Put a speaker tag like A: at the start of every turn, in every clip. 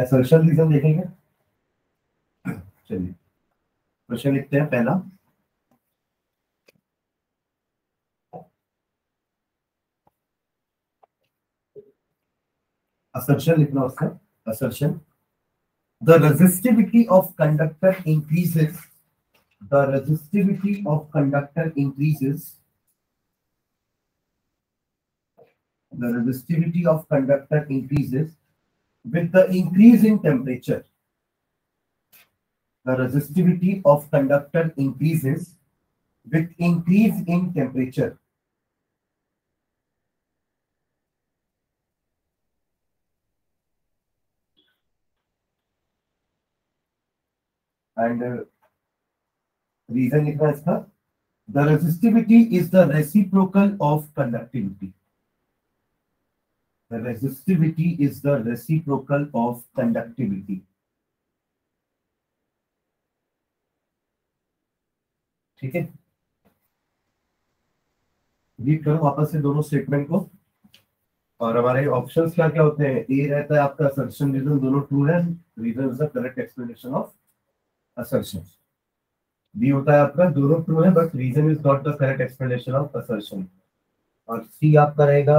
A: Assertion reason देखेंगे चलिए question लिखते हैं पहला assertion लिखना उसका assertion the resistivity of conductor increases the resistivity of conductor increases the resistivity of conductor increases with the increase in temperature, the resistivity of conductor increases with increase in temperature. And uh, reason it was the resistivity is the reciprocal of conductivity. resistivity is the reciprocal of conductivity ठीक है read करो वापस से दोनों statement को और हमारे options क्या क्या होते हैं ए रहता है आपका असर्शन रीजन दोनों ट्रू है reason is the correct explanation of assertion B होता है आपका दोनों ट्रू है but reason is not the correct explanation of assertion और सी आपका रहेगा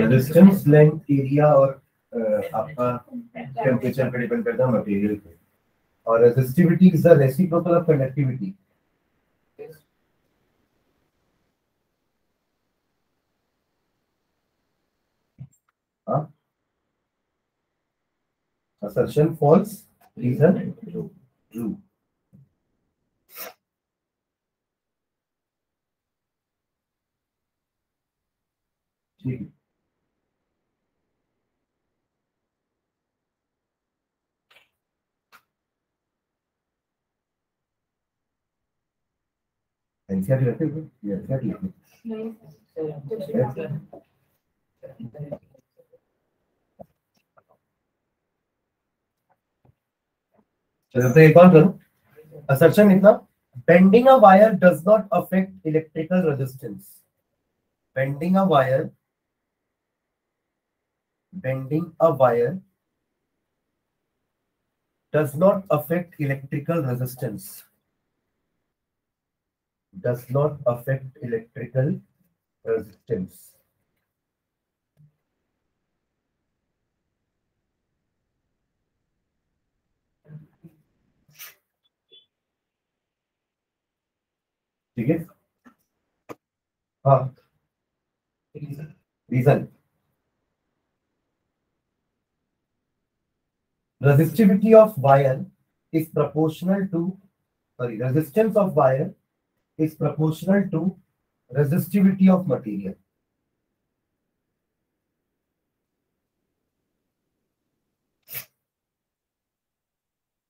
A: रेजिस्टेंस लेंथ एरिया और आपका टेम्परेचर पे डिपेंड करता है मटेरियल पे और resistivity is the reciprocal of conductivity assertion false reason true true ठीक है एनसीआर इतना bending a wire does not affect electrical resistance bending a wire bending a wire does not affect electrical resistance. Does not affect electrical resistance. Okay. है Reason. resistivity of wire is proportional to sorry resistance of wire is proportional to resistivity of material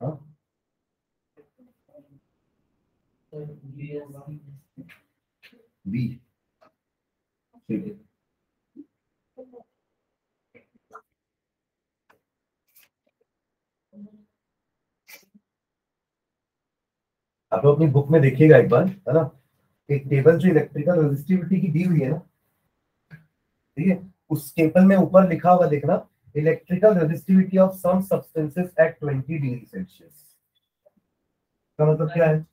A: huh? B. आप लोग अपनी book में देखिएगा एक बार है ना एक टेबल जो इलेक्ट्रिकल रेजिस्टिविटी की दी हुई है ना ठीक है उस टेबल में ऊपर लिखा हुआ देखना electrical resistivity of some substances at twenty degree Celsius का मतलब क्या है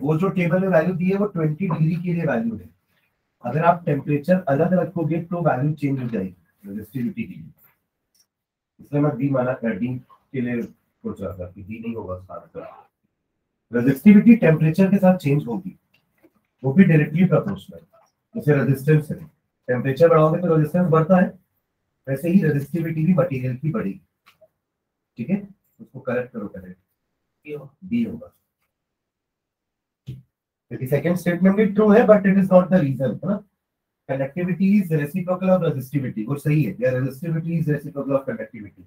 A: वो जो टेबल में वैल्यू दी है वो ट्वेंटी डिग्री के लिए वैल्यू है अगर आप टेम्परेचर अलग रखोगे तो वैल्यू चेंज हो जाएगी रेजिस्टिविटी के लिए इसलिए मैं डी माना डी के लिए सोच रहा था कि डी नहीं होगा सारा आंसर रेजिस्टिविटी टेम्परेचर के साथ चेंज होगी वो भी डायरेक्टली प्रोपोर्शनल जैसे रेजिस्टेंस है टेम्परेचर बढ़ाओगे तो रेजिस्टेंस बढ़ता है वैसे ही रेजिस्टिविटी भी मटेरियल की बढ़ेगी ठीक है उसको करेक्ट करो करेक्ट बी होगा क्योंकि सेकंड स्टेटमेंट भी ट्रू है but it is not the reason है ना conductivity is reciprocal of resistivity वो सही है या resistivity is reciprocal of conductivity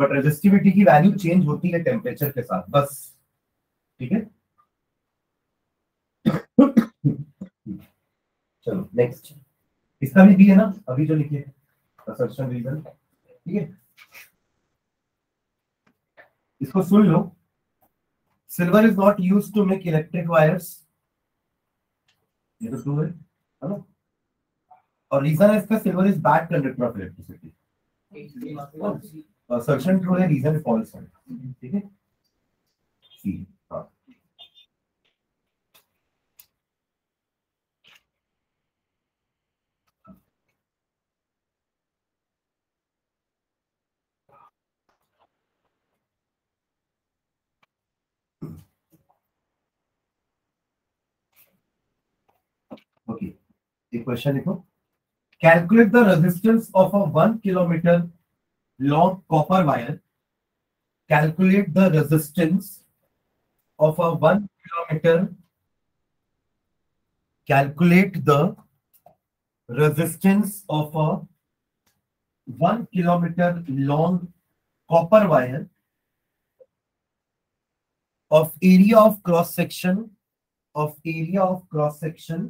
A: but resistivity की वैल्यू चेंज होती है टेम्परेचर के साथ बस ठीक है चलो नेक्स्ट इसका भी है ना अभी जो लिखिए असर्शन रीजन ठीक है इसको सुन लो silver is not use to make electric wires ये तो ट्रू है ना और रीजन है इसका silver is bad conductor of electricity assertion true है रीजन फॉल्स है ठीक है क्वेश्चन देखो calculate the resistance of a one kilometre long copper wire calculate the resistance of a one kilometre calculate the resistance of a one kilometre long copper wire of area of cross section of area of cross section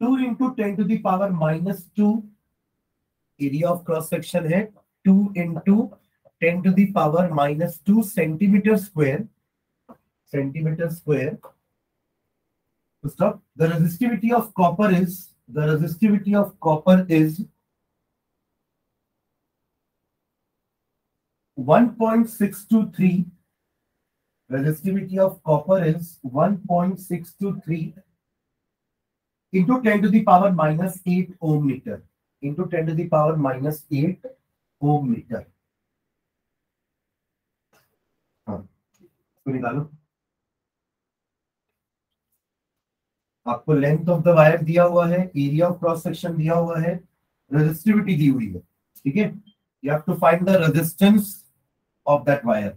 A: two into ten to the power minus two area of cross section है two into ten to the power minus two centimetre square centimetre square stop the resistivity of copper is the resistivity of copper is 1.623 resistivity of copper is 1.623 into 10 to the power minus 8 ohm meter into 10 to the power minus 8 ohm meter हाँ निकालो आपको length of the wire दिया हुआ है area of cross section दिया हुआ है resistivity दी हुई है ठीक है you have to find the resistance of that wire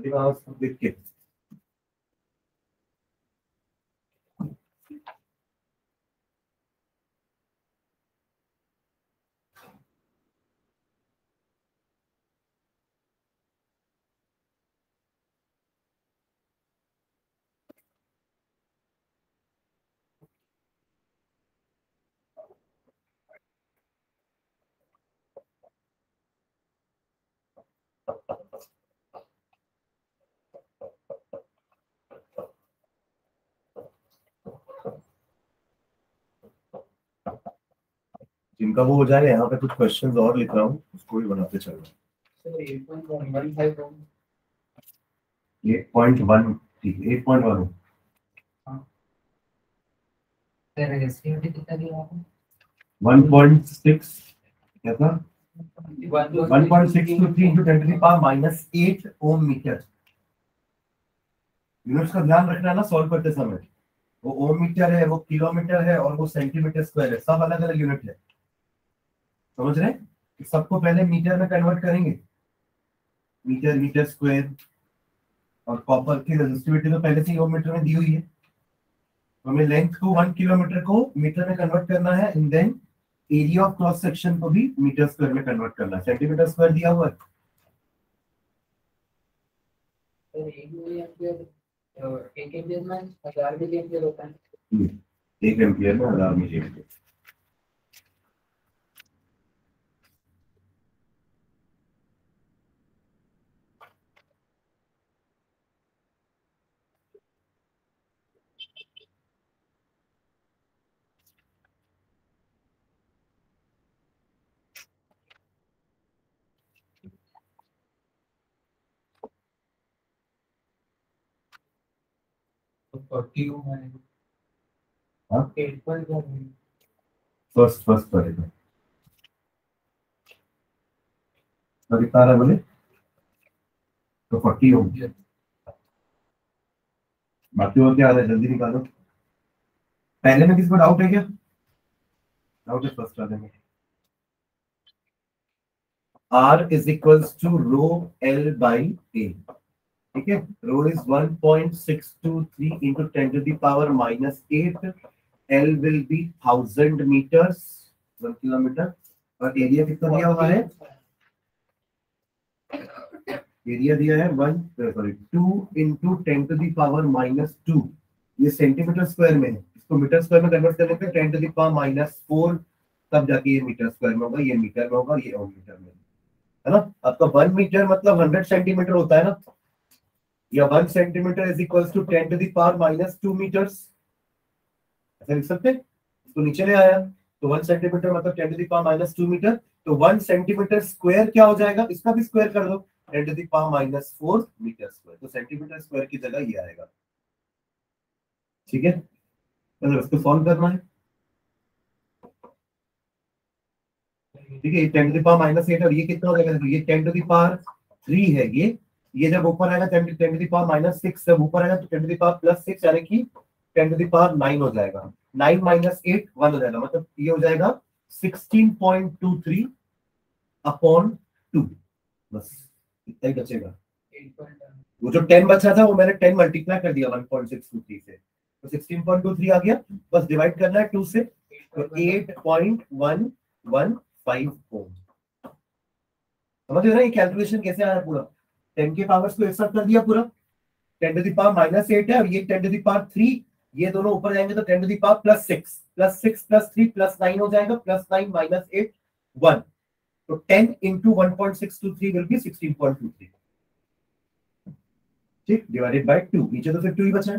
A: देख के जिनका वो हो जाए यहाँ पे कुछ क्वेश्चंस और लिख रहा हूँ उसको भी बनाते चल रहा हूँ यूनिट्स हाँ। का ध्यान रखना है ना सॉल्व करते समय वो ओम मीटर है वो किलोमीटर है और वो सेंटीमीटर स्क्वायर है सब अलग अलग यूनिट है समझ रहे हैं सबको पहले मीटर में कन्वर्ट करेंगे मीटर मीटर स्क्वायर और कॉपर की रेजिस्टिविटी तो पहले से ही मीटर में दी हुई है तो हमें लेंथ को वन किलोमीटर को मीटर में कन्वर्ट करना है इन then area of cross section को भी मीटर स्क्वायर में कन्वर्ट करना है सेंटीमीटर स्क्वायर दिया हुआ है एक एम्पियर में हजार मिली एम्पियर होता है एक एम्पियर में हजार मिली एम्पियर फर्स्ट है बोले तो बाकी और क्या आ रहा है जल्दी निकालो पहले में किस पर डाउट है क्या डाउट है फर्स्ट वाले में R is equals to rho L by A. ठीक है रो is 1.623 into 10 to the power minus 8 l will be 1000 meters 1 kilometre और एरिया कितना दिया हुआ है एरिया दिया है one sorry two into ten to the power minus two ये सेंटीमीटर स्क्वायर में है इसको मीटर स्क्वायर में कन्वर्ट करने लेते हैं ten to the power minus four तब जाके ये मीटर स्क्वायर में होगा ये मीटर में होगा ये और मीटर में है ना आपका वन मीटर मतलब हंड्रेड सेंटीमीटर होता है ना या one centimetre is equal to ten to the power minus two metres ऐसा लिख सकते तो नीचे ले आया तो वन सेंटीमीटर मतलब ten to the power minus two metre तो वन सेंटीमीटर स्क्वायर क्या हो जाएगा इसका भी स्क्वायर कर दो ten to the power minus four metre square तो सेंटीमीटर स्क्वायर की जगह ये आएगा ठीक है मतलब इसको सॉल्व करना है ठीक है ten to the power minus eight और ये कितना हो जाएगा ये टेन टू दावर थ्री है ये ये जब ऊपर आएगा टेन टेन की पावर माइनस सिक्स जब ऊपर आएगा तो टेन की पावर प्लस सिक्स यानी कि टेन की पावर नाइन हो जाएगा नाइन माइनस एट वन हो जाएगा मतलब ये हो जाएगा sixteen point two three upon two बस इतना ही बचेगा वो जो टेन बचा था वो मैंने टेन मल्टीप्लाई कर दिया one point six two three से तो सिक्सटीन पॉइंट टू थ्री आ गया बस डिवाइड करना है टू से तो eight point one one five four समझ रहे ना ये कैलकुलेशन कैसे आया पूरा टेन के पावर्स को एक साथ कर दिया पूरा ten to the power minus eight है और ये टेन टू दावर थ्री ये दोनों ऊपर जाएंगे तो ten to the power plus six plus six plus three plus nine हो जाएगा plus nine minus eight one तो ten into one point six two three will be sixteen point two three ठीक divided by two नीचे तो फिर to ही बचा है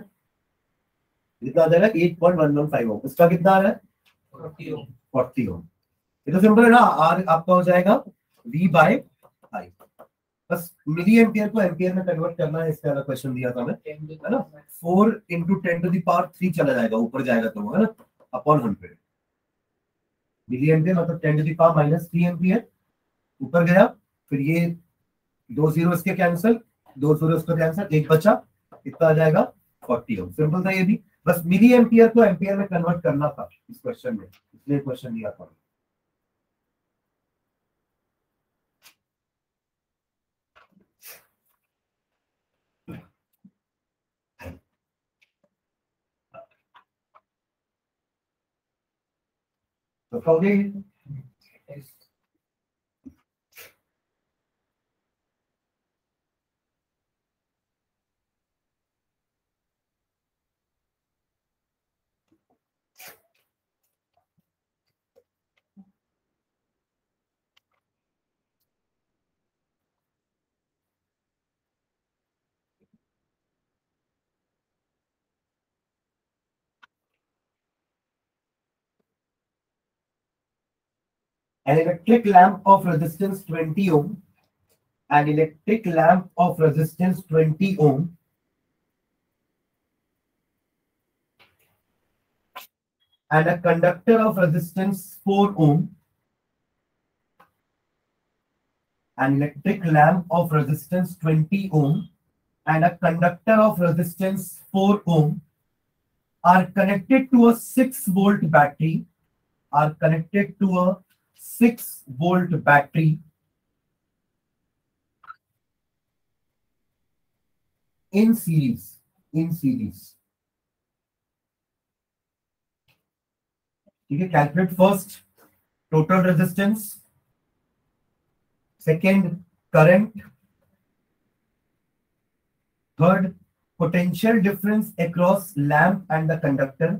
A: कितना आ जाएगा eight point one one five ohm इसका कितना आ रहा है फोर्टी ओम ये तो सिंपल है ना आर आपका हो जाएगा वी बाई बस मिली एम्पियर को एम्पियर में कन्वर्ट करना है इसका क्वेश्चन दिया था मैं है ना four into ten to the power three चला जाएगा ऊपर जाएगा तो है ना अपॉन हंड्रेड मिली एम्पियर मतलब ten to the power minus three ampere ऊपर गया फिर ये दो जीरो इसके कैंसिल दो जीरो इसका कैंसिल एक बचा इतना आ जाएगा फोर्टी हो सिंपल था ये भी बस मिली एम्पियर को एम्पियर में कन्वर्ट करना था इस क्वेश्चन में इसलिए क्वेश्चन दिया था Eu falei an electric lamp of resistance 20 ohm, an electric lamp of resistance 20 ohm and a conductor of resistance 4 ohm, an electric lamp of resistance 20 ohm and a conductor of resistance 4 ohm are connected to a 6 volt battery, are connected to a six volt battery in series in series ठीक है calculate first total resistance second current third potential difference across lamp and the conductor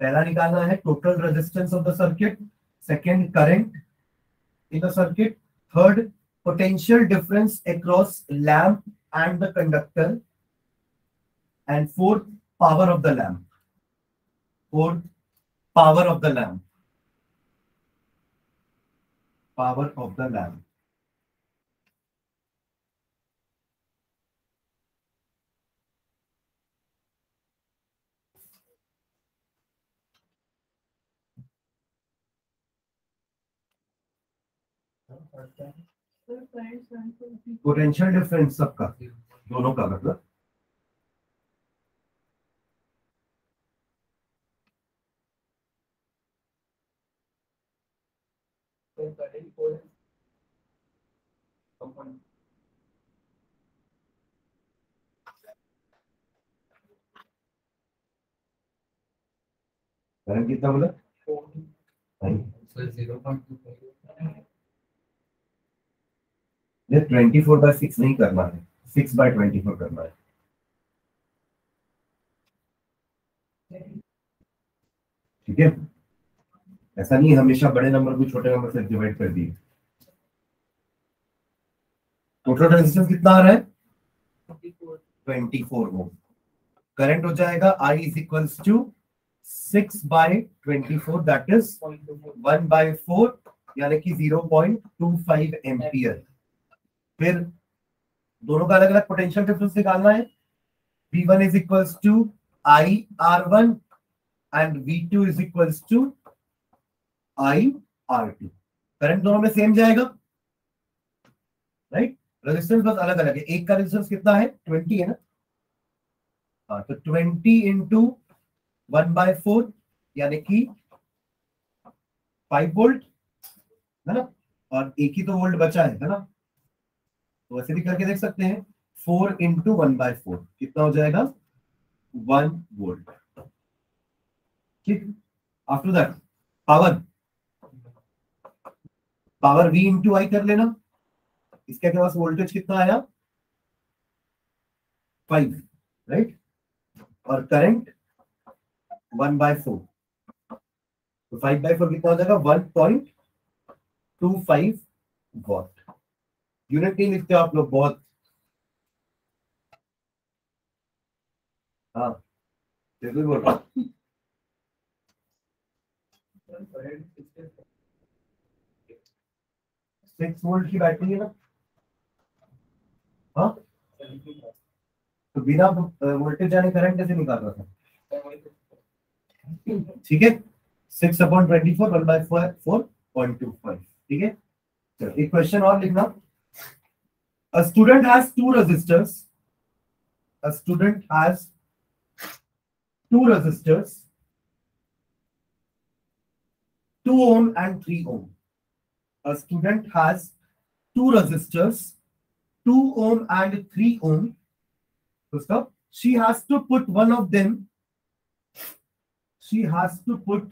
A: पहला निकालना है total resistance of the circuit second current in the circuit, third potential difference across lamp and the conductor, and fourth power of the lamp. Fourth power of the lamp. Power of the lamp. Potential difference सबका दोनों का मतलब कितना बोला नहीं twenty four by six नहीं करना है सिक्स बाय ट्वेंटी फोर करना है ठीक है ऐसा नहीं हमेशा बड़े नंबर को छोटे नंबर से डिवाइड कर दिए टोटल रेजिस्टेंस कितना आ रहा है ट्वेंटी फोर ओम करंट हो जाएगा I is equals to six by twenty four that is one by four यानी कि zero point two five ampere फिर दोनों का अलग अलग पोटेंशियल डिफरेंस निकालना है V1 one is equal to I R one and V two is equal to I R two current दोनों में सेम जाएगा राइट रेजिस्टेंस बस अलग अलग है एक का रेजिस्टेंस कितना है ट्वेंटी है ना हाँ तो twenty into one by four यानी कि फाइव वोल्ट है ना और एक ही तो वोल्ट बचा है ना तो ऐसे भी करके देख सकते हैं four into one by four कितना हो जाएगा वन वोल्ट ठीक after that power power V into I कर लेना इसके पास वोल्टेज कितना आया फाइव राइट और करंट वन बाय फोर तो फाइव बाय फोर कितना हो जाएगा one point two five watt unit नहीं लिखते आप लोग बहुत हाँ बिल्कुल बोल रहा सिक्स वोल्ट की बैटरी है ना हाँ तो बिना वोल्टेज यानी करंट कैसे निकाल रहा था ठीक है six upon twenty four one by four point two five ठीक है चलो एक क्वेश्चन और लिखना A student has two resistors. A student has two resistors, 2 ohm and 3 ohm. A student has two resistors, 2 ohm and 3 ohm. So she has to put one of them. She has to put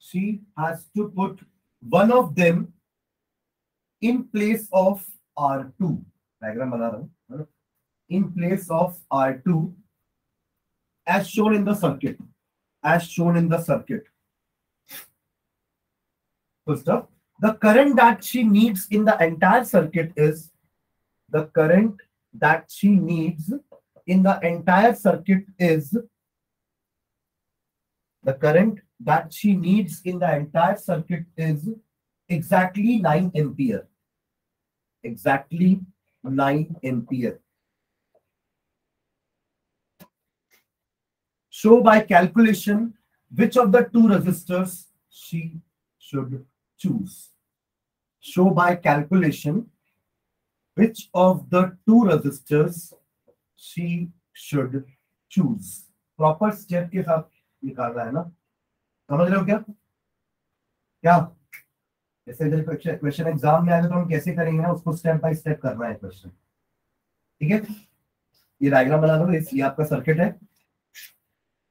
A: she has to put one of them in place of R2, diagram, बना रहा हूं in place of R two as shown in the circuit as shown in the first up the current that she needs in the entire circuit is the current that she needs in the entire circuit is the current that she needs in the entire circuit is exactly 9 ampere exactly 9 ampere. So by calculation, which of the two resistors she should choose. So by calculation, which of the two resistors she should choose. Proper step के साथ निकालना है ना समझ रहे हो kya? क्या जैसे अगर क्वेश्चन एग्जाम में आएगा तो हम कैसे करेंगे उसको स्टेप बाय स्टेप करना है क्वेश्चन ठीक है ये डायग्राम बना दो ये आपका सर्किट है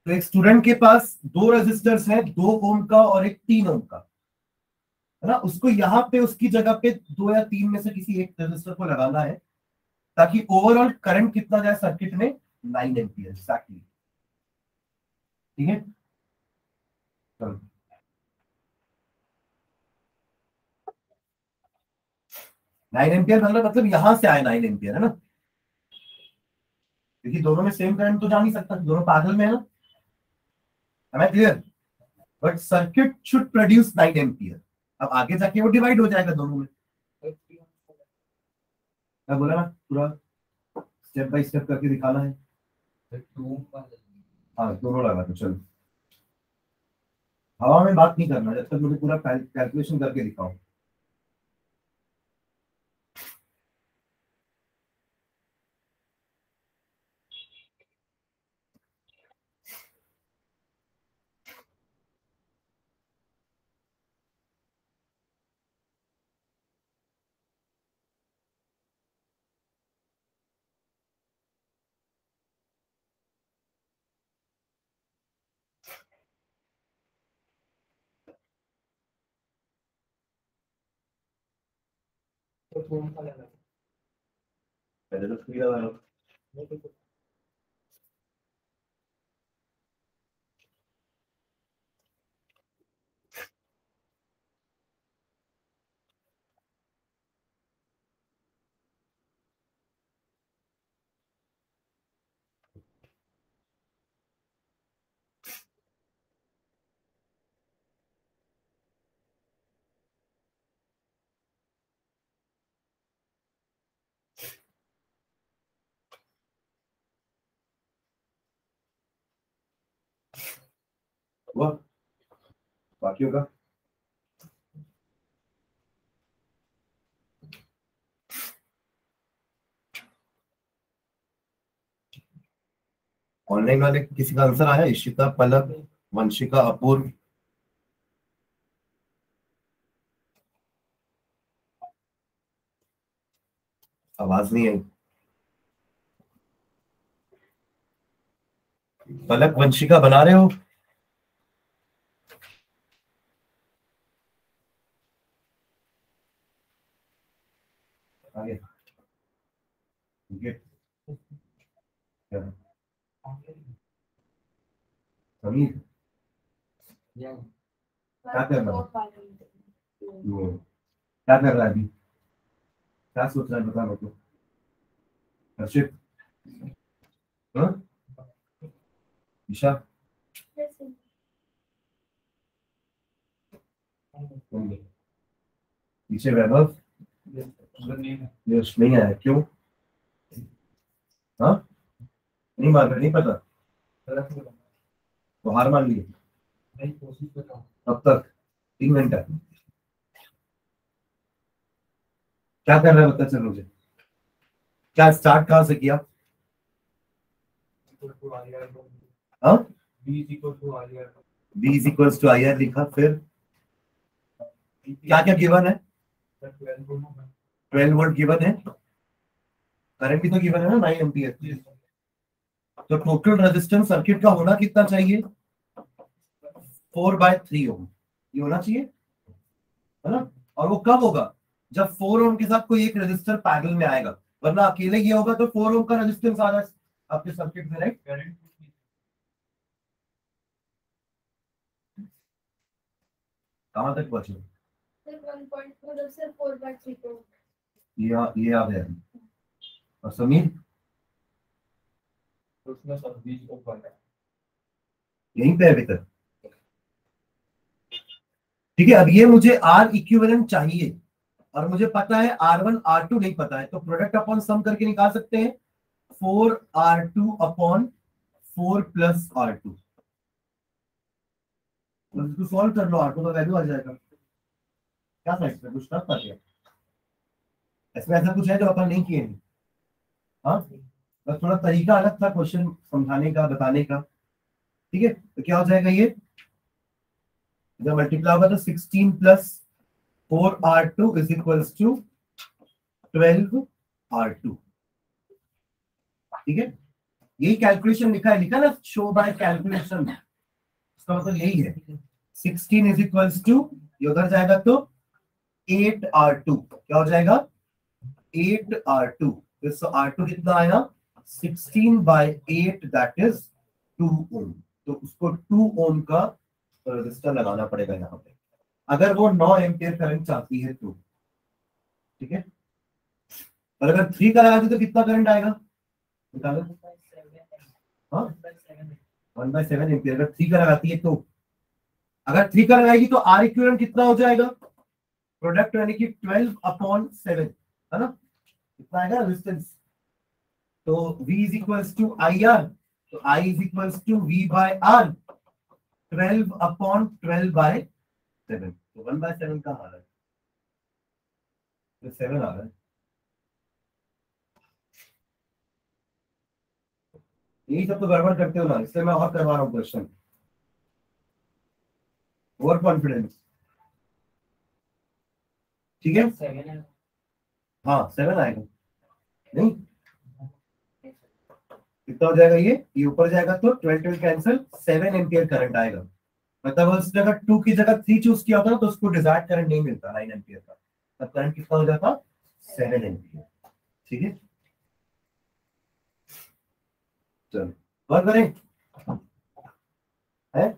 A: तो एक स्टूडेंट के पास दो रजिस्टर्स है दो ओम का और एक तीन ओम का है ना उसको यहाँ पे उसकी जगह पे दो या तीन में से किसी एक रजिस्टर को लगाना है ताकि ओवरऑल करंट कितना जाए सर्किट में नाइन एम्पियर एक्टली ठीक है चलो नाइन एम्पियर मतलब मतलब यहां से आए नाइन एम्पियर है ना क्योंकि दोनों में सेम करंट तो जा नहीं सकता दोनों पागल में है ना clear but circuit should produce nine ampere अब आगे जाके वो डिवाइड हो जाएगा दोनों में मैं बोला ना पूरा स्टेप बाय स्टेप करके दिखाना है हाँ दोनों लगा तो चलो हवा में बात नहीं करना जब तक मुझे पूरा कैलकुलेशन करके दिखाओ Pues Pero los cuidados. हुआ बाकियों ऑनलाइन वाले किसी का आंसर आया इशिता पलक वंशिका अपूर्व आवाज नहीं आई पलक वंशिका बना रहे हो Sabia? E aí? Taterrabi. No Taterrabi. Tá soltando, tá louco? Tá cheio? Hã? Bichá? E você vai lá? Deus, nem é aqui. Hã? Nem vai, nem para lá. तो हार मान ली अब तक तीन घंटा क्या कर रहे बता चलो मुझे क्या स्टार्ट कहां से किया V is equal to I R लिखा फिर क्या क्या गिवन है ट्वेल्व वोल्ट गिवन है करंट भी तो गिवन है ना नाइन एम्पियर तो टोटल रेजिस्टेंस सर्किट का होना कितना चाहिए फोर बाय थ्री ओम ये होना चाहिए है ना और वो कब होगा जब फोर ओम के साथ कोई एक रजिस्टर पैरल में आएगा वरना अकेले ये होगा तो फोर ओम का रजिस्टेंस आ रहा है आपके सर्किट में राइट करंट कहां तक पहुंचे मतलब ये ये आ गया और समीर उसने संदेश को पढ़ा यहीं पे है वितर ठीक है अब ये मुझे आर इक्विवेलेंट चाहिए और मुझे पता है आर वन आर टू नहीं पता है तो प्रोडक्ट अपॉन सम करके निकाल सकते हैं four R two upon four plus R two solve कर लो आर टू का वैल्यू आ जाएगा क्या था इसमें कुछ था क्या इसमें ऐसा कुछ है जो अपन नहीं किए हाँ बस थोड़ा तरीका अलग था क्वेश्चन समझाने का बताने का ठीक है तो क्या हो जाएगा ये जब मल्टीप्लाई होगा तो sixteen plus four R two is equals to twelve R two ठीक है यही कैलकुलेशन लिखा है लिखा ना शो बाय कैलकुलेशन इसका मतलब यही है सिक्सटीन इज इक्वल्स टू ये उधर जाएगा तो एट आर टू क्या हो जाएगा eight R two R two कितना आया sixteen by eight that is two ohm तो उसको टू ओम का रजिस्टर uh, लगाना पड़ेगा यहाँ पे अगर वो नौ एम्पियर करंट चाहती है तो ठीक है और अगर थ्री का लगा तो कितना करंट आएगा निकालो हाँ वन बाय एम्पियर अगर थ्री का लगाती है तो अगर थ्री का लगाएगी तो आर इक्विवेलेंट कितना हो जाएगा प्रोडक्ट यानी कि ट्वेल्व अपॉन सेवन है ना कितना आएगा रेजिस्टेंस तो V is equals to I R तो I is equals to V by R twelve upon twelve by seven तो 1 बाय सेवन का आ है तो 7 आ रहा है यही सब तो गड़बड़ करते हो ना इससे मैं और करवा रहा हूं क्वेश्चन ओवर कॉन्फिडेंस ठीक है हाँ सेवन आएगा नहीं कितना हो जाएगा ये ये ऊपर जाएगा तो twelve twelve cancel seven ampere current आएगा मतलब उस जगह टू की जगह थ्री चूज किया होता तो उसको डिजायर्ड करंट नहीं मिलता नाइन एम्पियर का तब करंट कितना हो जाता सेवन एम्पियर ठीक है चलो और करें है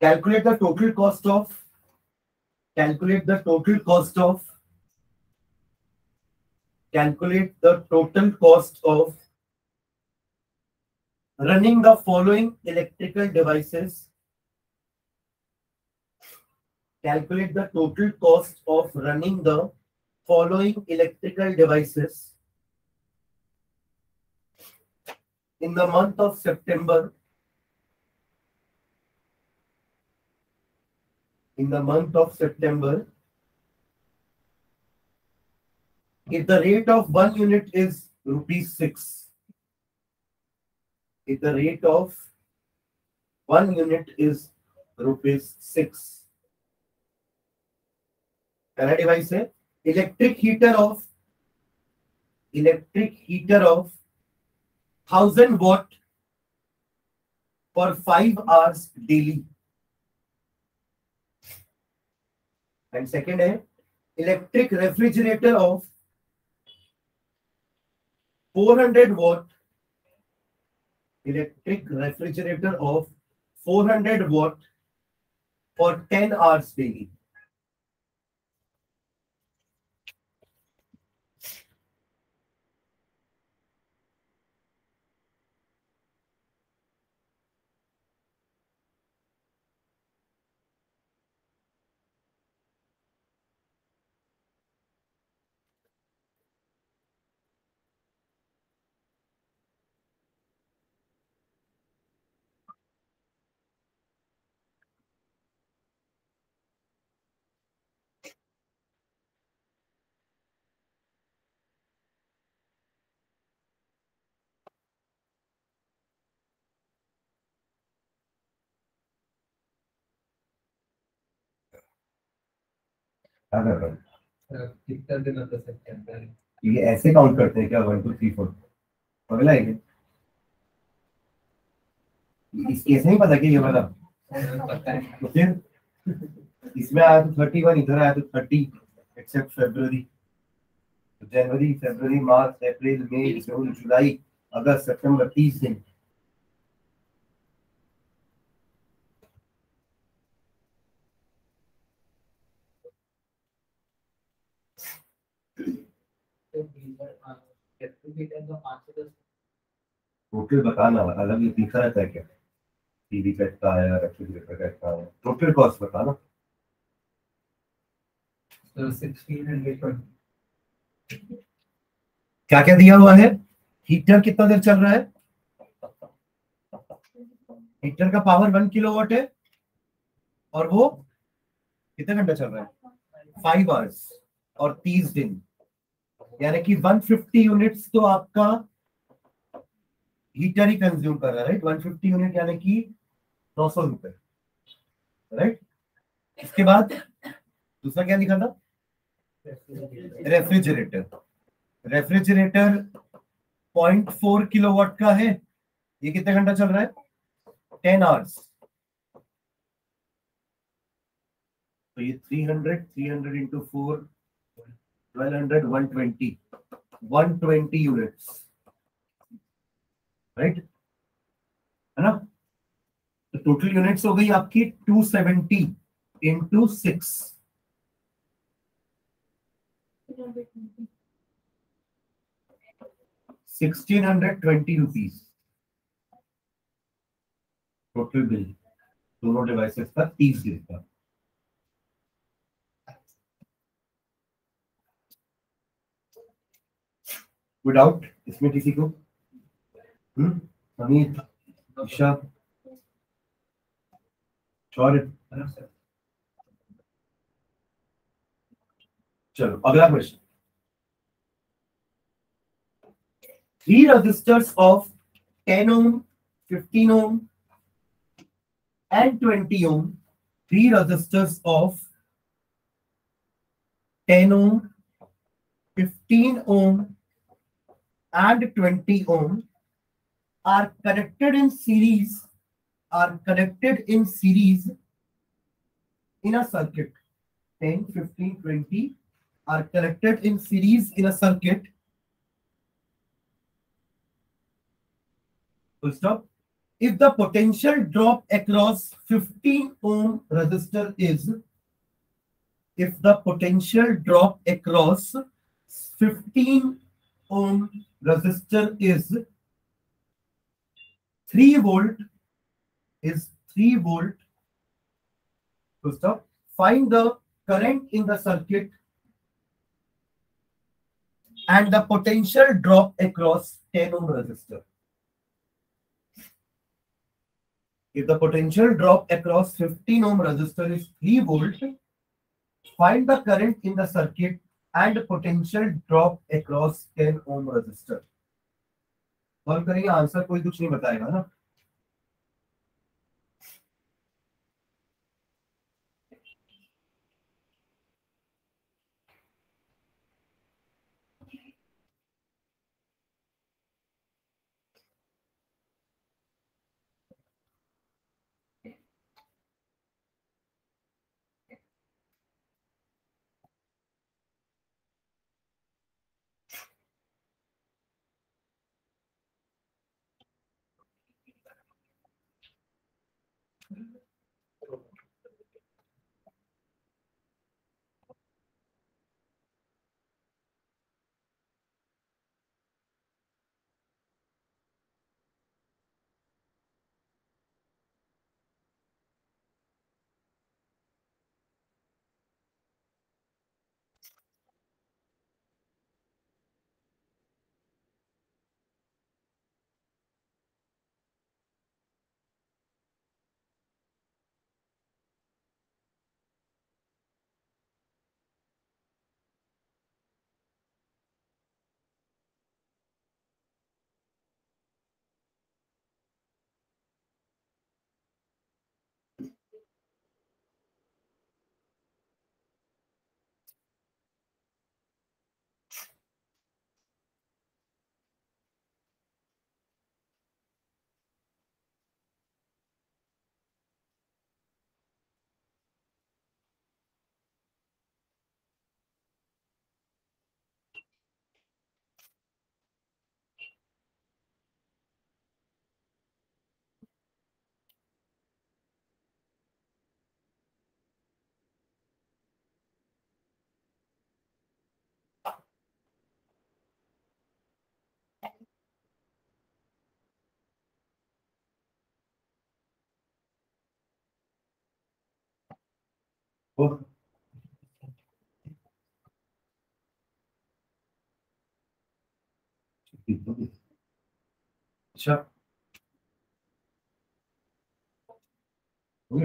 A: calculate the total cost of calculate the total cost of calculate the total cost of running the following electrical devices calculate the total cost of running the following electrical devices in the month of September in the month of September, if the rate of one unit is rupees 6, if the rate of one unit is rupees 6, correct I I say electric heater of electric heater of 1000 watt for 5 hours daily and second है electric refrigerator of 400 watt electric refrigerator of 400 watt for 10 hours daily हाँ, अच्छा, ये ऐसे count करते हैं क्या one two three four पगला है क्या इस केस पता कि ये वाला हाँ, तो फिर इसमें आया तो थर्टी वन इधर आया तो थर्टी एक्सेप्ट फेब्रुवरी जनवरी फेब्रुवरी मार्च अप्रैल मई जून जुलाई अगस्त सितंबर तीस दिन टोटल बताना अलग ये दिखा रहता है क्या टीवी का इतना या रेफ्रिजरेटर का इतना आया टोटल कॉस्ट बताना क्या क्या दिया हुआ है हीटर कितना देर चल रहा है हीटर का पावर वन किलो वॉट है और वो कितने घंटे चल रहा है फाइव आवर्स और तीस दिन यानी कि 150 यूनिट्स तो आपका हीटर ही कंज्यूम कर रहा है राइट 150 यूनिट यानी कि नौ सौ रुपए राइट इसके बाद दूसरा क्या लिखा था रेफ्रिजरेटर रेफ्रिजरेटर 0.4 किलोवाट का है ये कितने घंटा चल रहा है टेन आवर्स तो ये 300 300 इंटू फोर 120 120 units है ना तो टोटल यूनिट्स हो गई आपकी 270 seventy into six sixteen hundred twenty rupees total bill दोनों डिवाइसेस का तीस का कोई डाउट इसमें किसी को हम्म, समीर ईशा शौर्य चलो अगला question three resistors of ten ohm fifteen ohm and twenty ohm three resistors of ten ohm fifteen ohm and 20 ohm are connected in series are connected in series in a circuit 10 15 20 are connected in series in a circuit full stop if the potential drop across 15 ohm resistor is if the potential drop across 15 ohm resistor is 3 volt is 3 volt so stop find the current in the circuit and the potential drop across 10 ohm resistor if the potential drop across 15 ohm resistor is 3 volt find the current in the circuit and potential drop across 10 ohm resistor solve करेंगे answer कोई कुछ नहीं बताएगा ना अच्छा। तो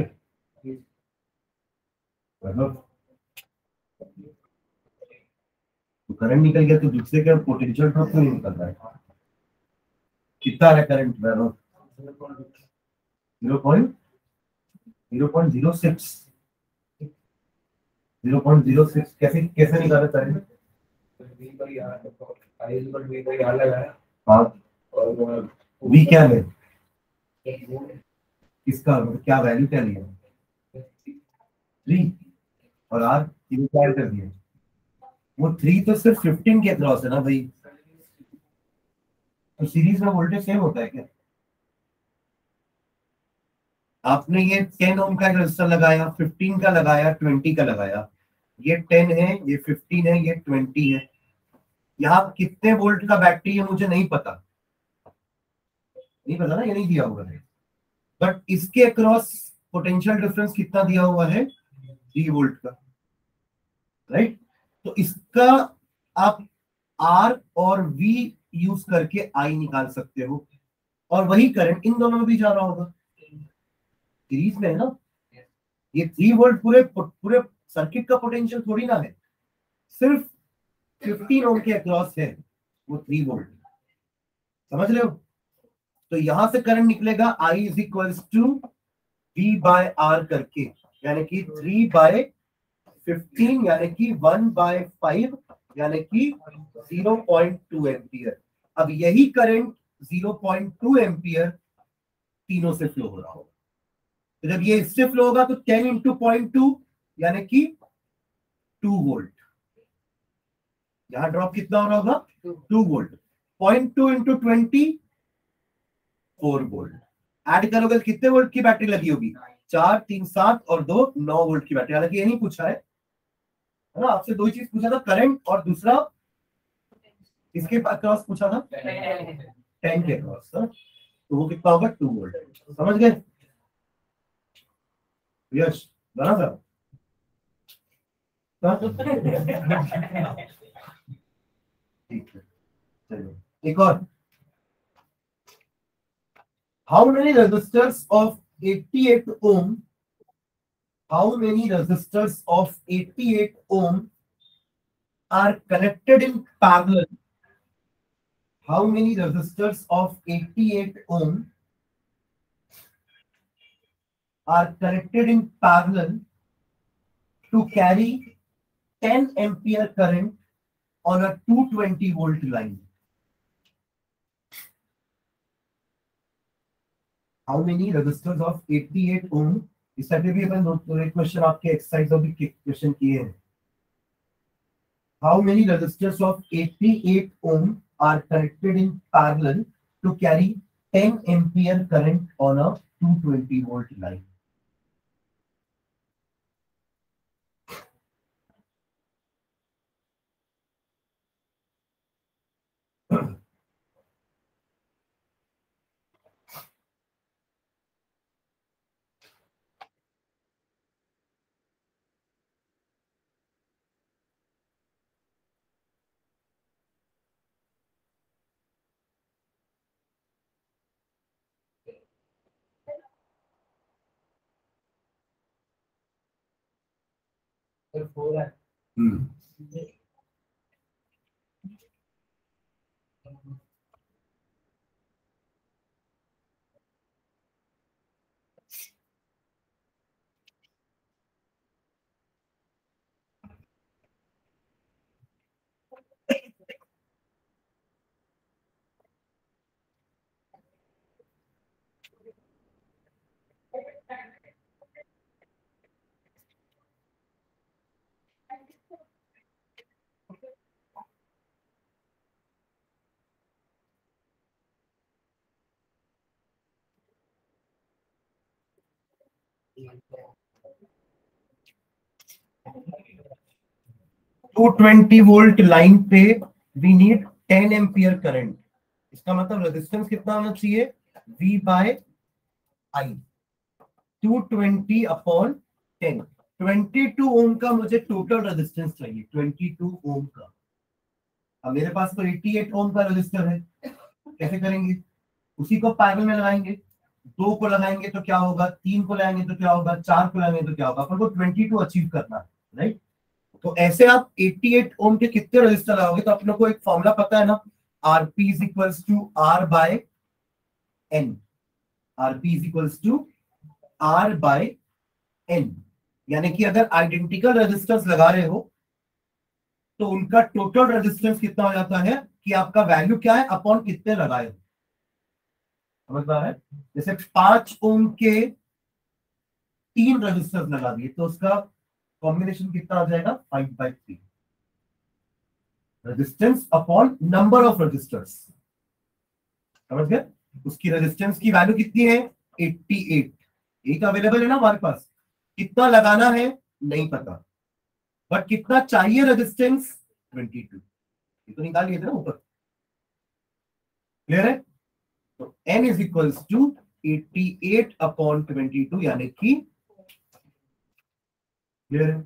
A: current निकल गया तो दूसरे का पोटेंशियल ड्रॉप क्यों निकल रहा है कितना है current zero point zero point zero six zero point zero six कैसे कैसे हाँ। वी क्या है किसका क्या वैल्यू क्या लिया थ्री और आर ये क्या कर दिया वो थ्री तो सिर्फ फिफ्टीन के अक्रॉस है ना भाई तो सीरीज में वोल्टेज सेम होता है क्या आपने ये टेन ओम का रजिस्टर लगाया फिफ्टीन का लगाया ट्वेंटी का लगाया ये टेन है ये फिफ्टीन है ये ट्वेंटी है यहां कितने वोल्ट का बैटरी है मुझे नहीं पता नहीं पता ना ये नहीं दिया हुआ है बट इसके अक्रॉस पोटेंशियल डिफरेंस कितना दिया हुआ है थ्री वोल्ट का राइट तो इसका आप आर और वी यूज करके आई निकाल सकते हो और वही करंट इन दोनों में भी जा रहा होगा सीरीज में है ना ये थ्री वोल्ट पूरे पूरे सर्किट का पोटेंशियल थोड़ी ना है सिर्फ फिफ्टीन ओम के अक्रॉस है वो थ्री वोल्ट समझ रहे हो तो यहां से करंट निकलेगा I is equal to B by R करके यानी कि थ्री बाय फिफ्टीन यानी कि वन बाय फाइव यानी कि जीरो पॉइंट टू एम्पियर अब यही current zero point two ampere तीनों से फ्लो हो रहा होगा तो जब ये इससे फ्लो होगा तो टेन इंटू पॉइंट टू यानी कि टू वोल्ट यहां ड्रॉप कितना हो रहा होगा two volt point two into twenty four volt add करोगे तो कितने वोल्ट की बैटरी लगी होगी चार तीन सात और दो नौ वोल्ट की बैटरी हालांकि ये नहीं पूछा है ना आपसे दो चीज पूछा था करंट और दूसरा इसके क्रॉस पूछा था टेन के क्रॉस हाँ। तो वो कितना होगा टू वोल्ट समझ गए Yes, brother. ठीक है चलो एक how many resistors of 88 ohm how many resistors of 88 ohm are connected in parallel how many resistors of 88 ohm are connected in parallel to carry 10 ampere current on a 220 volt line. How many resistors of 88 ohm? इससे भी अपन note question question. Exercise और भी question question. हैं how many resistors of 88 ohm are connected in parallel to carry 10 ampere current on a 220 volt line. 嗯。220 volt line पे we need 10 ampere current इसका मतलब resistance कितना होना चाहिए V bye I 220 upon 10 22 ohm का मुझे total resistance चाहिए 22 ohm का अब मेरे पास तो 88 ओम का रेजिस्टर है कैसे करेंगे उसी को पैरेलल में लगाएंगे दो को लगाएंगे तो क्या होगा तीन को लगाएंगे तो क्या होगा चार को लगाएंगे तो क्या होगा अपन को ट्वेंटी टू अचीव करना है राइट तो ऐसे आप 88 ओम के कितने रजिस्टर लगाओगे तो अपने को एक फॉर्मूला पता है ना R P is equals to R by N R P is equals to R by N यानी कि अगर आइडेंटिकल रजिस्टर्स लगा रहे हो तो उनका टोटल रजिस्टेंस कितना हो जाता है कि आपका वैल्यू क्या है अपॉन कितने लगाए हो समझ पा रहे हैं जैसे पांच ओम के तीन रजिस्टर्स लगा दिए तो उसका कॉम्बिनेशन कितना आ जाएगा five by three resistance upon number of resistors समझ गए उसकी रेजिस्टेंस की वैल्यू कितनी है 88 एक अवेलेबल है ना हमारे पास कितना लगाना है नहीं पता बट कितना चाहिए रेजिस्टेंस 22 ये तो निकाल लिए थे ना ऊपर क्लियर है तो n is equals to 88 upon 22 यानी कि clear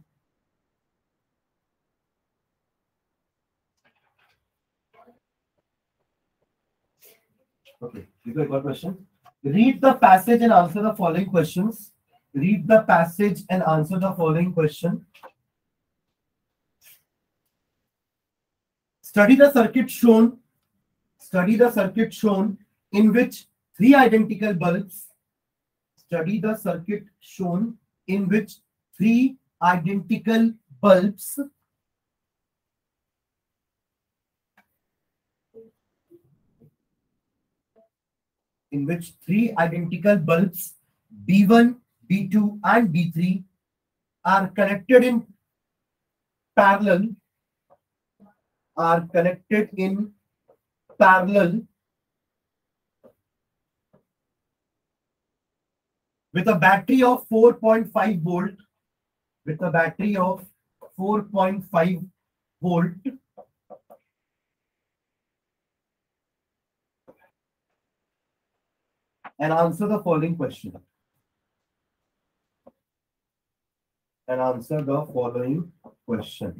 A: Okay, you got one question. Read the passage and answer the following questions. Read the passage and answer the following question. Study the circuit shown. Study the circuit shown in which three identical bulbs study the circuit shown in which three identical bulbs in which three identical bulbs B1, B2 and B3 are connected in parallel are connected in parallel with a battery of 4.5 volt, with a battery of 4.5 volt, and answer the following question. And answer the following question.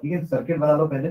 A: ठीक है circuit बना लो पहले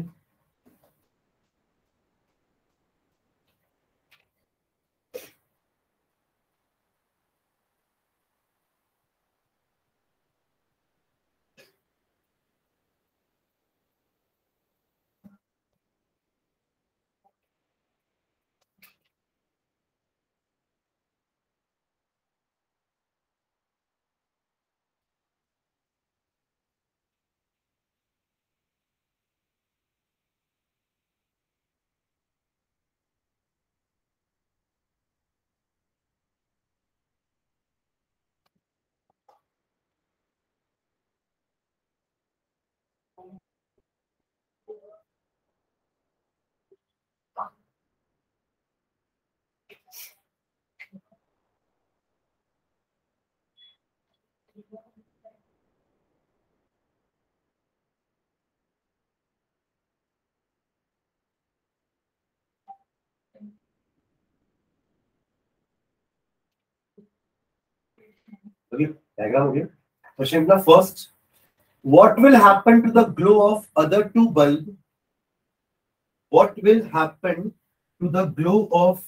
A: Okay, diagram again. Question first. What will happen to the glow of other two bulb? What will happen to the glow of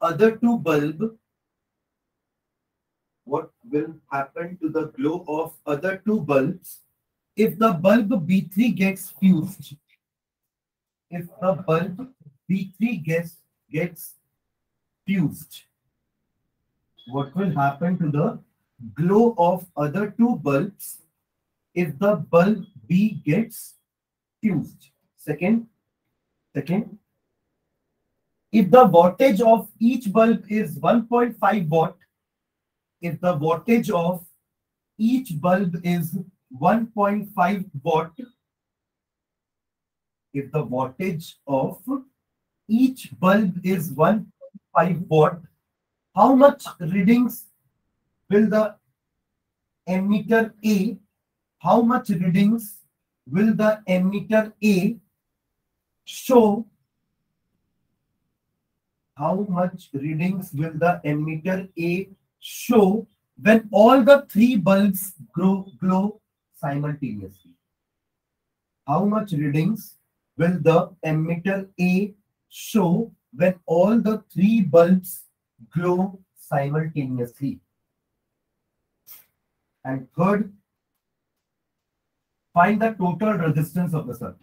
A: other two bulb? What will happen to the glow of other two bulbs if the bulb B3 gets fused? If the bulb B3 gets gets fused what will happen to the glow of other two bulbs if the bulb B gets fused. Second, second, if the voltage of each bulb is 1.5 watt, if the voltage of each bulb is 1.5 watt, if the voltage of each bulb is 1.5 watt, how much readings will the emitter A, how much readings will the emitter A show? How much readings will the emitter A show when all the three bulbs grow, glow simultaneously? How much readings will the emitter A show when all the three bulbs glow simultaneously. And third, find the total resistance of the circuit.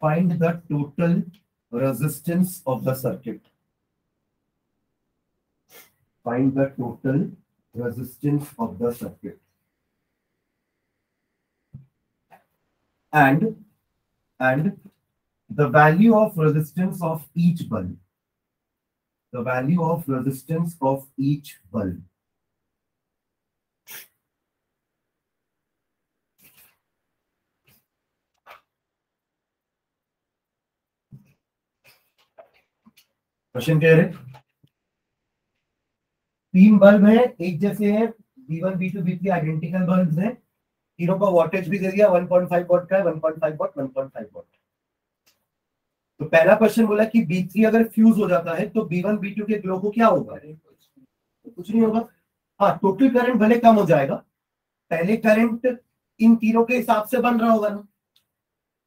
A: Find the total resistance of the circuit. Find the total resistance of the circuit. And, and the value of resistance of each bulb the value of resistance of each bulb. Question कह रहे तीन bulb है एक जैसे है B one B two B three identical bulb है तीनों का वॉटेज भी दे दिया 1.5 पॉइंट का है 1.5 वोल्ट 1.5 वोल्ट तो पहला क्वेश्चन बोला कि थ्री अगर फ्यूज हो जाता है तो बी वन बी टू के ग्लो को क्या होगा कुछ नहीं होगा हाँ टोटल करंट भले कम हो जाएगा पहले करंट इन तीनों के हिसाब से बन रहा होगा ना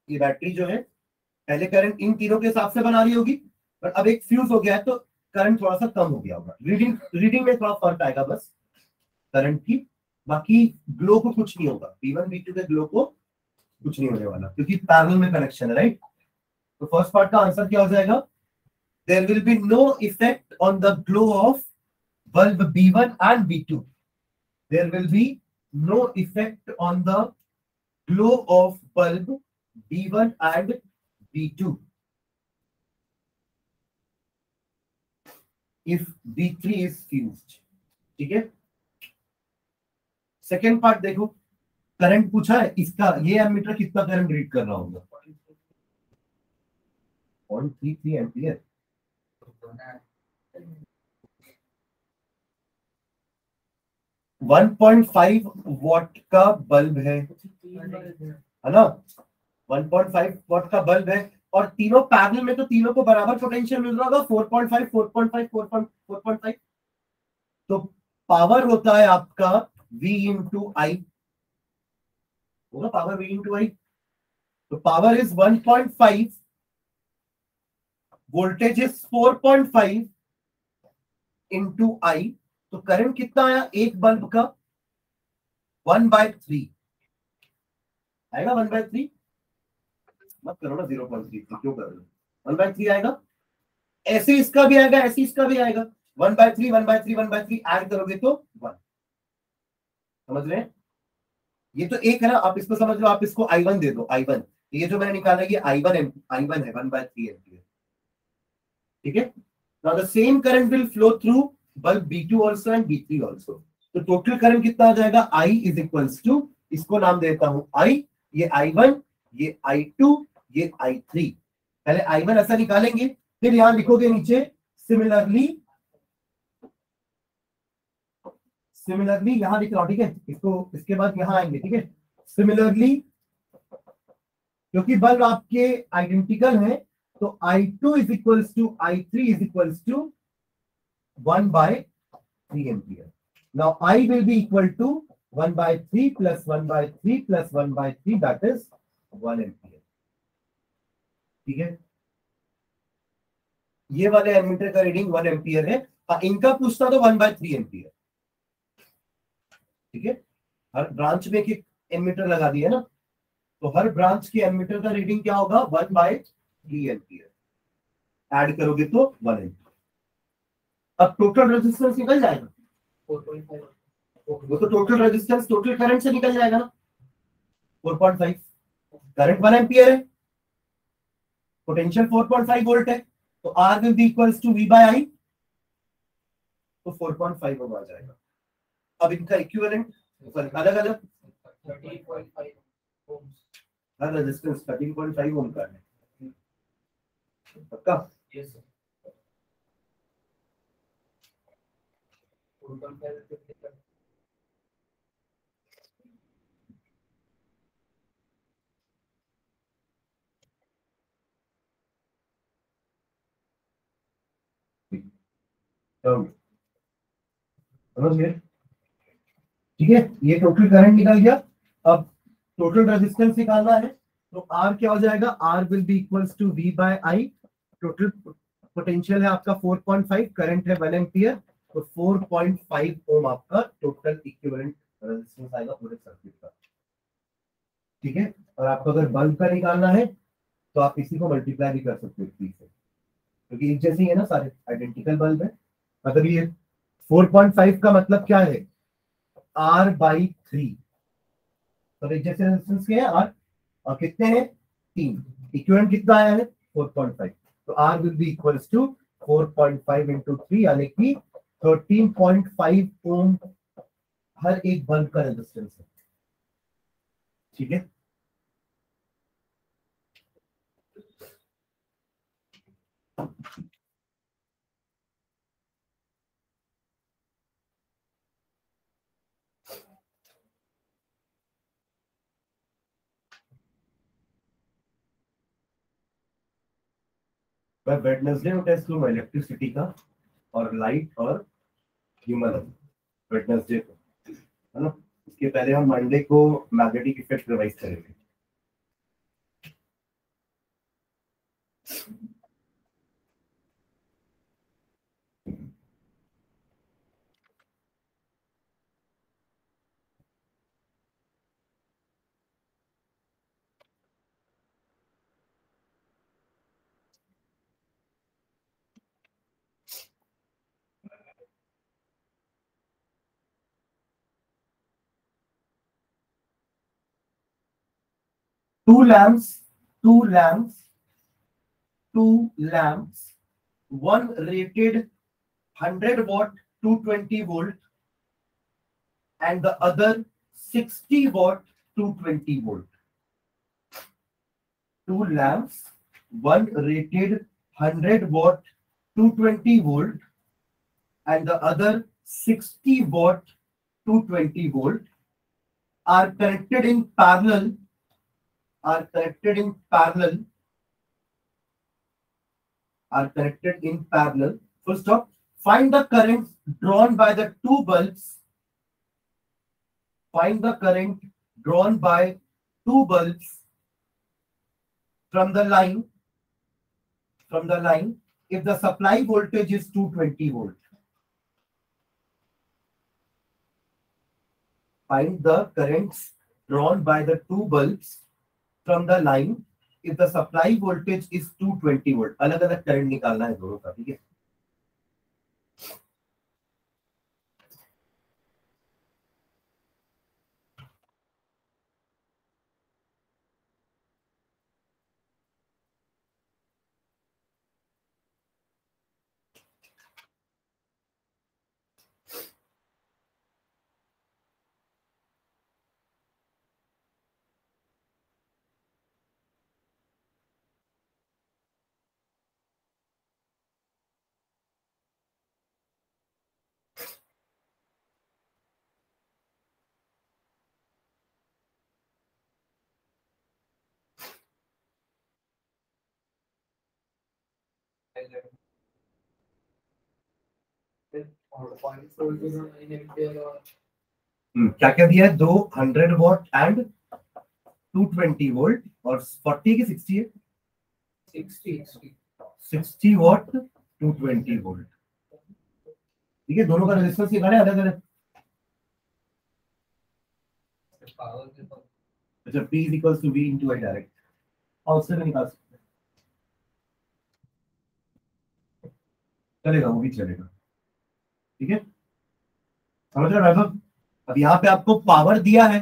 A: ये बैटरी जो है पहले करंट इन तीनों के हिसाब से बना रही होगी पर अब एक फ्यूज हो गया है तो करंट थोड़ा सा कम हो गया होगा रीडिंग रीडिंग में थोड़ा फर्क आएगा बस करंट की बाकी ग्लो को कुछ नहीं होगा बी वन बी टू के ग्लो को कुछ नहीं होने वाला क्योंकि पैरल में कनेक्शन है राइट तो फर्स्ट पार्ट का आंसर क्या हो जाएगा there will be no effect on the glow of bulb B one and B two there will be no effect on the glow of bulb B one and B two B three is fuse ठीक है second part देखो current पूछा है इसका ये ammeter कितना current read कर रहा होगा और three one point five watt का बल्ब है है ना वन पॉइंट फाइव वॉट का बल्ब है और तीनों पैनल में तो तीनों को बराबर पोटेंशियल मिल रहा होगा four point five four point five four point four point five तो पावर होता है आपका v इंटू आई होगा पावर v इंटू आई तो power is one point five voltage is 4.5 into I तो करंट कितना आया एक बल्ब का वन बाय थ्री आएगा वन बाय थ्री मत करो ना जीरो पॉइंट थ्री क्यों कर रहे हो वन बाय थ्री आएगा ऐसे इसका भी आएगा ऐसे इसका भी आएगा one by three one by three one by three add करोगे तो वन समझ रहे हैं ये तो एक है ना आप इसको समझ लो आप इसको आई वन दे दो आई वन ये जो मैंने निकाला ये आई वन आई वन है वन बाय थ्री एम्पियर ठीक है now the same current will flow through bulb B two also and B three also तो टोटल करंट कितना आ जाएगा आई इज इक्वल टू इसको नाम देता हूं आई ये आई वन ये आई टू ये आई थ्री पहले आई वन ऐसा निकालेंगे फिर यहां लिखोगे नीचे सिमिलरली सिमिलरली यहां लिख रहा हूं ठीक है इसको इसके बाद यहां आएंगे ठीक है सिमिलरली क्योंकि बल्ब आपके आइडेंटिकल हैं तो I two is equals to I three is equals to one by three ampere now I will be equal to one by three plus one by three plus one by three that is one ampere ठीक है ये वाले ammeter का reading one ampere है और हाँ, इनका पूछता तो वन बाय थ्री एम्पियर ठीक है हर ब्रांच में एक एमीटर लगा दिया ना तो हर ब्रांच के एमीटर का रीडिंग क्या होगा one by three ampere add करोगे तो वन एम्पियर अब टोटल रेजिस्टेंस निकल जाएगा वो तो टोटल रेजिस्टेंस टोटल करंट से निकल जाएगा ना four point five current one ampere है potential four point five volt है तो R will be equals to V by I तो फोर पॉइंट फाइव आ जाएगा अब इनका इक्विवेलेंट अलग अलग resistance thirteen point five ohm का है पक्का यस सर ठीक है ये टोटल करंट निकल गया अब टोटल रेजिस्टेंस निकालना है तो आर क्या हो जाएगा R will be equals to V by I total potential है आपका 4.5 करंट है 1 एम्पियर तो 4.5 ओम आपका टोटल इक्विवेलेंट रेजिस्टेंस आएगा पूरे सर्किट का ठीक है और आपको अगर बल्ब का निकालना है तो आप इसी को मल्टीप्लाई भी कर सकते हो ठीक से क्योंकि एक जैसे ही है ना सारे आइडेंटिकल बल्ब है मतलब ये 4.5 का मतलब क्या है आर बाई थ्री और एक जैसे रेजिस्टेंस के हैं आर और कितने हैं तीन इक्विवेलेंट कितना आया है फोर पॉइंट फाइव तो R will be equals to four point five into three यानी कि थर्टीन पॉइंट फाइव ओम हर एक बल्ब का रेजिस्टेंस है ठीक है मैं वेडनेसडे में टेस्ट लूंगा इलेक्ट्रिसिटी का और लाइट और ह्यूमन वेडनेसडे को है ना इसके पहले हम मंडे को मैग्नेटिक इफेक्ट रिवाइज करेंगे two lamps, two lamps, two lamps, one rated 100 watt 220 volt and the other 60 watt 220 volt. Two lamps, one rated 100 watt 220 volt and the other 60 watt 220 volt are connected in parallel are connected in parallel are connected in parallel. First stop. Find the current drawn by the two bulbs. Find the current drawn by two bulbs from the line. From the line, if the supply voltage is 220 volt. Find the currents drawn by the two bulbs from the line if the supply voltage is 220 volt अलग अलग current निकालना है दोनों का ठीक है Hmm, क्या क्या दिया है दो hundred watt and two twenty volt और फोर्टी की सिक्सटी है sixty watt two twenty volt ठीक है दोनों का रेजिस्टेंस निकाले अलग अलग अच्छा P is equal to into I direct और उससे भी निकाल सकते चलेगा वो भी चलेगा ठीक है समझ रहे वैभव अब यहाँ पे आपको पावर दिया है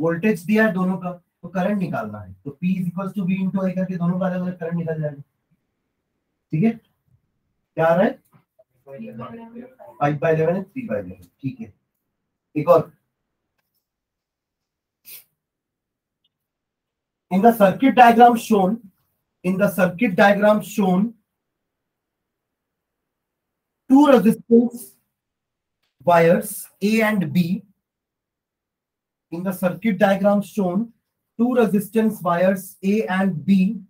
A: वोल्टेज दिया है दोनों का तो करंट निकालना है तो P equal to B into I करके दोनों का अलग अलग करंट निकल जाएगा ठीक है क्या आ रहा है five by eleven three by eleven ठीक है एक और in the circuit diagram shown in the circuit diagram shown two resistance wires A and B. In the circuit diagram shown, two resistance wires A and B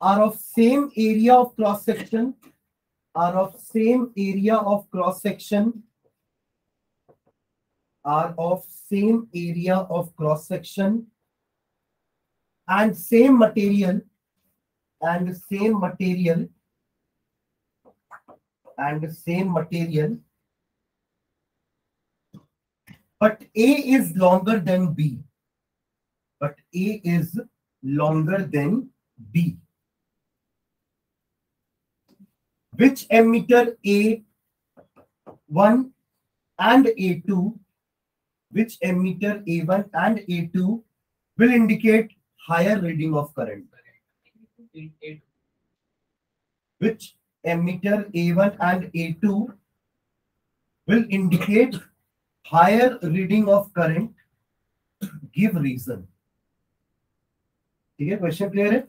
A: are of same area of cross section are of same area of cross section are of same area of cross section and same material and same material and same material but A is longer than B. But A is longer than B. Which emitter A1 and A2, which emitter A1 and A2 will indicate higher reading of current? Which emitter A1 and A2 will indicate higher reading of current. Give reason. ठीक है question clear है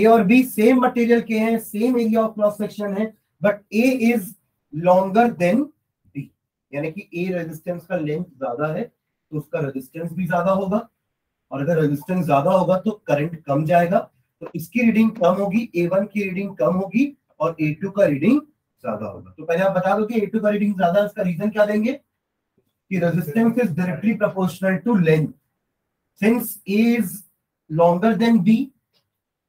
A: A और B same material के हैं same area of cross section है but A is longer than B यानी कि ए resistance का लेंथ ज्यादा है तो उसका रेजिस्टेंस भी ज्यादा होगा और अगर रेजिस्टेंस ज्यादा होगा तो करंट कम जाएगा तो इसकी रीडिंग कम होगी ए वन की रीडिंग कम होगी और ए टू का रीडिंग ज्यादा होगा तो पहले आप बता दो ए टू का रीडिंग ज्यादा उसका रीजन क्या देंगे कि resistance is directly proportional to length since A is longer than B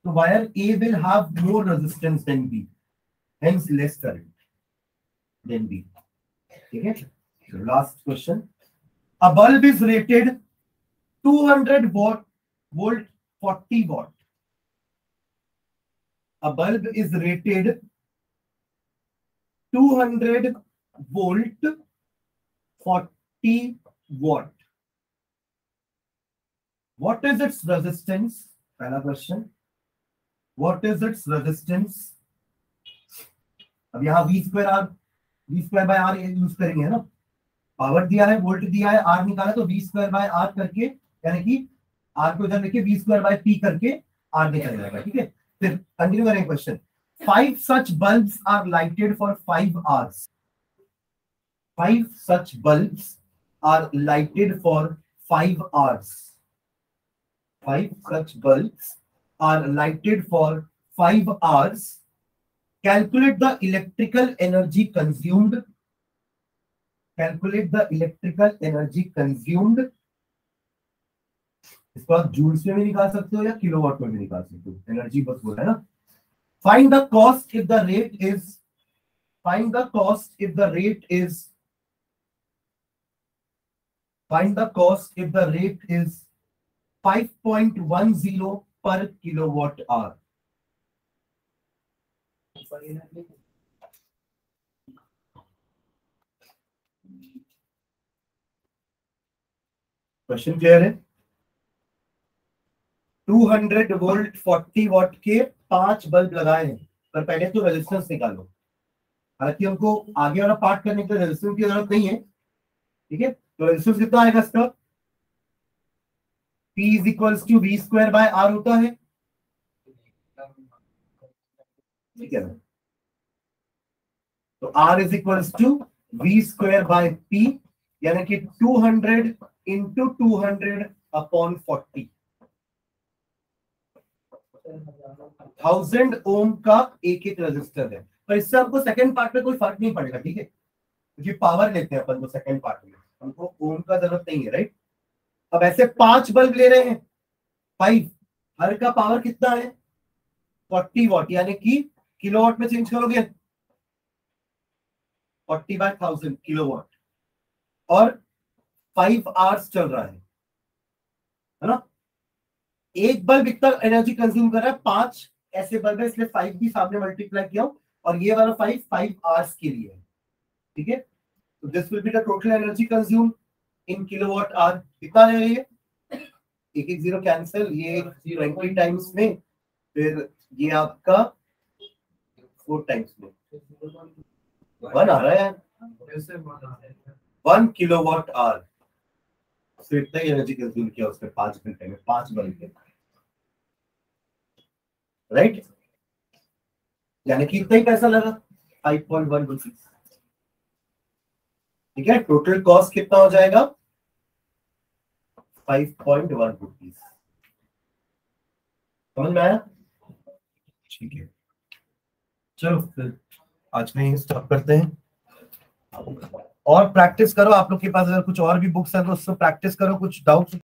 A: तो wire A will have more resistance than B hence less current than B ठीक है last question a bulb is rated 200 volt volt 40 volt a bulb is rated 200 volt 40 watt what is its resistance पहला question what is its resistance अब यहाँ V square R V square by R use करेंगे ना power दिया है volt दिया है R निकाला तो वी स्क्वायर बाय आर करके यानी कि आर को इधर लेके वी स्क्वायर बाय पी करके आर निकल जाएगा ठीक है फिर कंटिन्यू करें question five such bulb are lighted for five hours five such bulbs are lighted for five hours five such bulb are lighted for five hours calculate the electrical energy consumed calculate the electrical energy consumed इसको आप joules में भी निकाल सकते हो या kilowatt में भी निकाल सकते हो एनर्जी बस बोला है ना find the cost if the rate is find the cost if the rate is find the cost if the rate is 5.10 per kilowatt hour question clear है 200 वोल्ट 40 वॉट के पांच बल्ब लगाए हैं पर पहले तो रेजिस्टेंस निकालो हालांकि हमको आगे वाला पार्ट करने के लिए रेजिस्टेंस की जरूरत नहीं है ठीक है तो रेजिस्टेंस कितना आएगा इसका P is equals to V square by R होता है ठीक है तो R is equals to V square by P यानी कि 200 into two hundred upon forty thousand ohm का एक एक रजिस्टर है पर इससे आपको सेकंड पार्ट में कोई फर्क नहीं पड़ेगा ठीक है क्योंकि पावर लेते हैं अपन को सेकंड पार्ट में हमको ओम का जरूरत नहीं है राइट अब ऐसे पांच बल्ब ले रहे हैं फाइव हर का पावर कितना है फोर्टी वॉट यानी कि किलोवाट में चेंज करोगे फोर्टी बाय थाउजेंड किलोवाट और फाइव आवर्स चल रहा है ना एक बल्ब इतना एनर्जी कंज्यूम कर रहा है पांच ऐसे बल्ब है इसलिए फाइव भी सामने मल्टीप्लाई किया और ये वाला फाइव फाइव आवर्स के लिए ठीक है तो this will be the total energy consume in kilowatt hour कितना ले रही है एक एक जीरो कैंसिल ये ट्वेंटी टाइम्स में फिर ये आपका फोर टाइम्स में वन आ रहा है वन किलोवाट आवर सिर्फ इतना ही एनर्जी कंज्यूम किया उसने पांच घंटे में पांच बल्ब में राइट यानी कि इतना ही पैसा लगा five point one one six ठीक है टोटल कॉस्ट कितना हो जाएगा फाइव पॉइंट वन रुपीज समझ में आया ठीक है चलो फिर आज में ही स्टॉप करते हैं और प्रैक्टिस करो आप लोग के पास अगर कुछ और भी बुक्स हैं तो उससे प्रैक्टिस करो कुछ डाउट्स